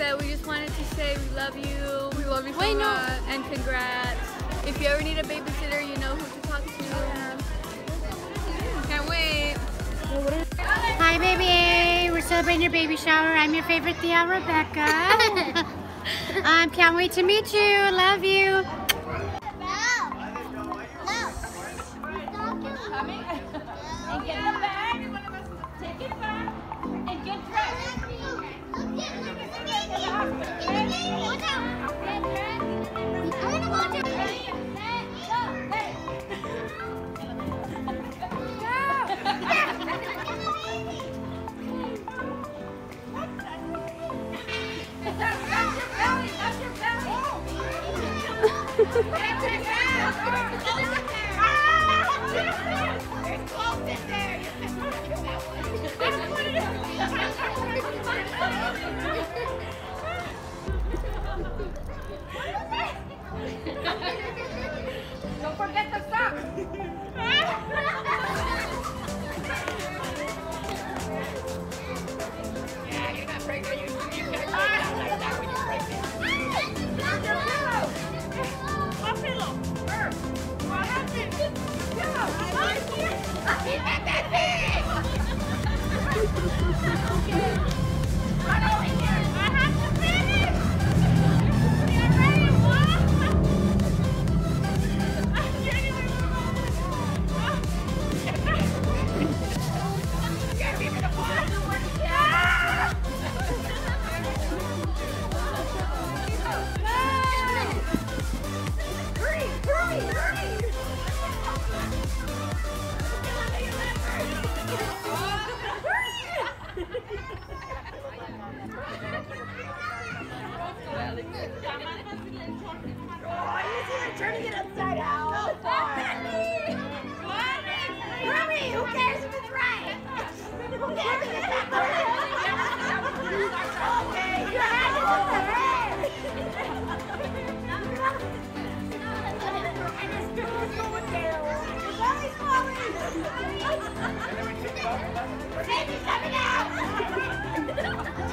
Okay, we just wanted to say we love you. We love you so Wait, no. And congrats. If you ever need a babysitter, you know who to talk to. Can't wait. Hi, baby. We're celebrating your baby shower. I'm your favorite Thea, Rebecca. um, can't wait to meet you. Love you. Don't Turning Baby's coming out!